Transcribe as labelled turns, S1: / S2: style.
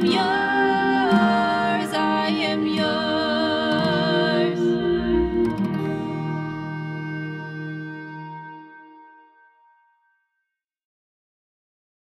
S1: up your